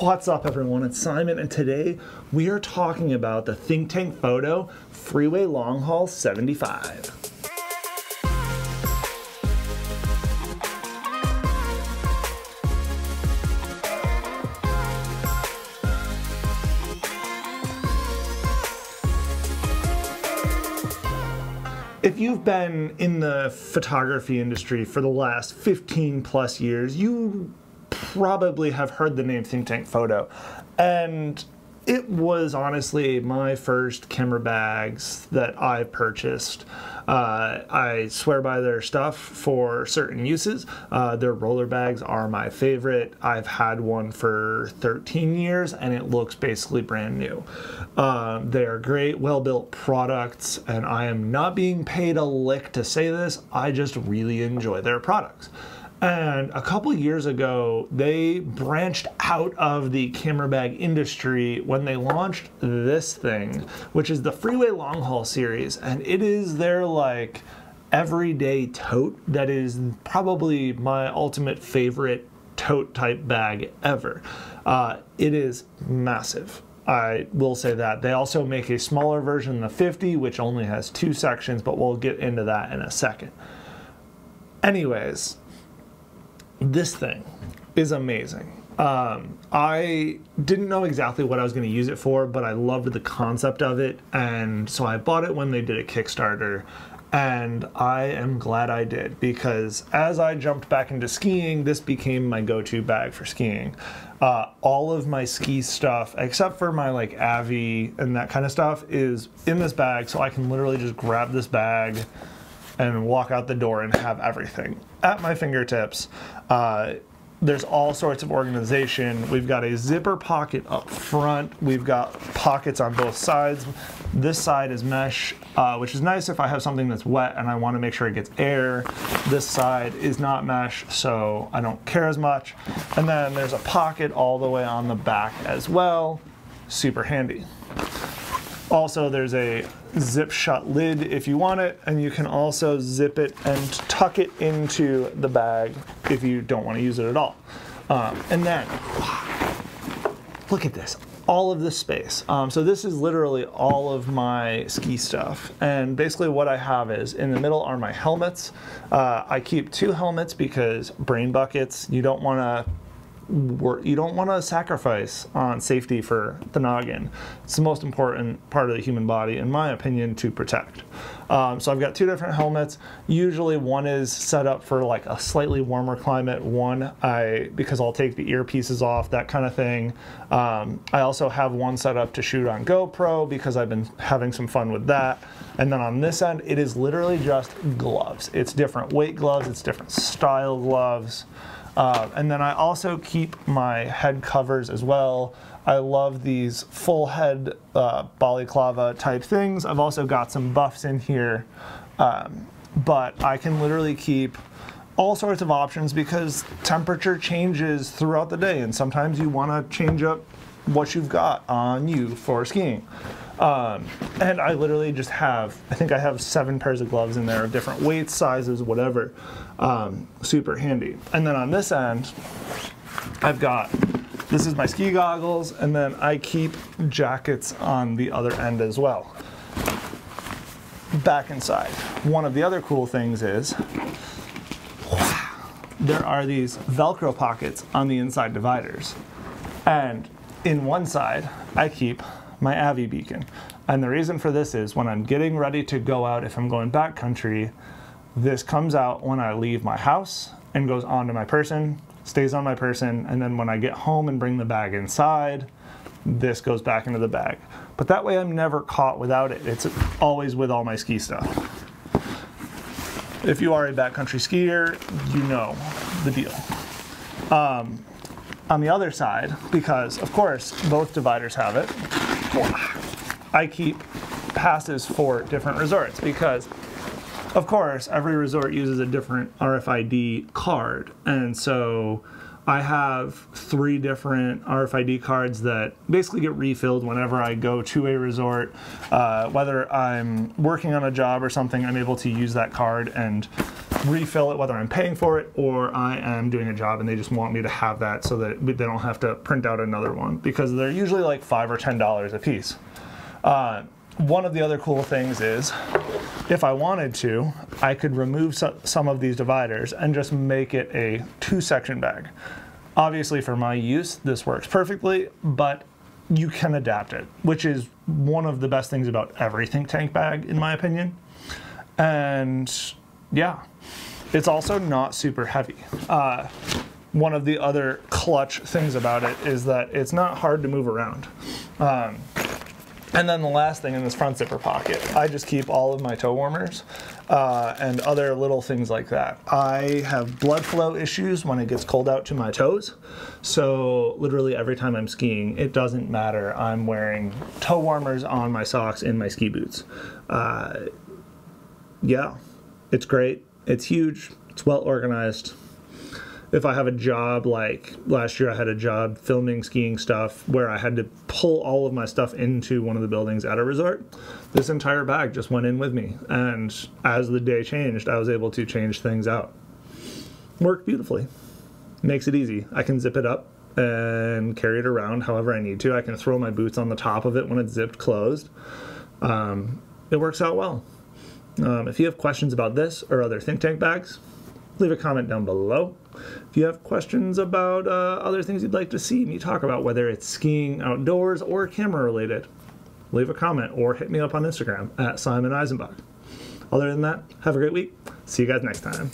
What's up, everyone? It's Simon, and today we are talking about the Think Tank Photo Freeway Longhaul 75. If you've been in the photography industry for the last 15 plus years, you probably have heard the name Think Tank Photo. And it was honestly my first camera bags that I purchased. Uh, I swear by their stuff for certain uses. Uh, their roller bags are my favorite. I've had one for 13 years and it looks basically brand new. Uh, they are great, well built products, and I am not being paid a lick to say this. I just really enjoy their products. And a couple years ago, they branched out of the camera bag industry when they launched this thing, which is the Freeway Longhaul series. And it is their like everyday tote that is probably my ultimate favorite tote type bag ever. Uh, it is massive. I will say that. They also make a smaller version, the 50, which only has two sections, but we'll get into that in a second. Anyways, this thing is amazing. Um, I didn't know exactly what I was going to use it for, but I loved the concept of it, and so I bought it when they did a Kickstarter. And I am glad I did because as I jumped back into skiing, this became my go to bag for skiing. Uh, all of my ski stuff, except for my like Avi and that kind of stuff, is in this bag, so I can literally just grab this bag and walk out the door and have everything at my fingertips. Uh, there's all sorts of organization. We've got a zipper pocket up front. We've got pockets on both sides. This side is mesh, uh, which is nice if I have something that's wet and I want to make sure it gets air. This side is not mesh, so I don't care as much. And then there's a pocket all the way on the back as well. Super handy. Also, there's a zip shut lid if you want it, and you can also zip it and tuck it into the bag if you don't want to use it at all. Um, and then, look at this, all of this space. Um, so this is literally all of my ski stuff. And basically what I have is, in the middle are my helmets. Uh, I keep two helmets because brain buckets, you don't want to you don't want to sacrifice on safety for the noggin. It's the most important part of the human body, in my opinion, to protect. Um, so I've got two different helmets. Usually one is set up for like a slightly warmer climate. One, I because I'll take the earpieces off, that kind of thing. Um, I also have one set up to shoot on GoPro because I've been having some fun with that. And then on this end, it is literally just gloves. It's different weight gloves, it's different style gloves. Uh, and then I also keep my head covers as well. I love these full head uh, balaclava type things. I've also got some buffs in here, um, but I can literally keep all sorts of options because temperature changes throughout the day and sometimes you want to change up what you've got on you for skiing. Um, and I literally just have, I think I have seven pairs of gloves in there of different weights, sizes, whatever. Um, super handy. And then on this end, I've got, this is my ski goggles, and then I keep jackets on the other end as well. Back inside. One of the other cool things is, there are these Velcro pockets on the inside dividers. And in one side, I keep my Avi beacon. And the reason for this is when I'm getting ready to go out, if I'm going backcountry, this comes out when I leave my house and goes onto my person, stays on my person, and then when I get home and bring the bag inside, this goes back into the bag. But that way I'm never caught without it. It's always with all my ski stuff. If you are a backcountry skier, you know the deal. Um, on the other side, because of course both dividers have it, I keep passes for different resorts because of course every resort uses a different RFID card and so I have three different RFID cards that basically get refilled whenever I go to a resort. Uh, whether I'm working on a job or something, I'm able to use that card and refill it whether I'm paying for it or I am doing a job and they just want me to have that so that they don't have to print out another one because they're usually like five or ten dollars a piece. Uh, one of the other cool things is if I wanted to, I could remove some of these dividers and just make it a two section bag. Obviously for my use, this works perfectly, but you can adapt it, which is one of the best things about every think tank bag, in my opinion. And yeah, it's also not super heavy. Uh, one of the other clutch things about it is that it's not hard to move around. Um, and then the last thing in this front zipper pocket, I just keep all of my toe warmers uh, and other little things like that. I have blood flow issues when it gets cold out to my toes. So literally every time I'm skiing, it doesn't matter. I'm wearing toe warmers on my socks in my ski boots. Uh, yeah, it's great. It's huge. It's well organized if I have a job like last year, I had a job filming skiing stuff where I had to pull all of my stuff into one of the buildings at a resort. This entire bag just went in with me, and as the day changed, I was able to change things out. Worked beautifully. Makes it easy. I can zip it up and carry it around however I need to. I can throw my boots on the top of it when it's zipped closed. Um, it works out well. Um, if you have questions about this or other think tank bags, leave a comment down below. If you have questions about uh, other things you'd like to see me talk about, whether it's skiing outdoors or camera related, leave a comment or hit me up on Instagram at Simon Eisenbach. Other than that, have a great week. See you guys next time.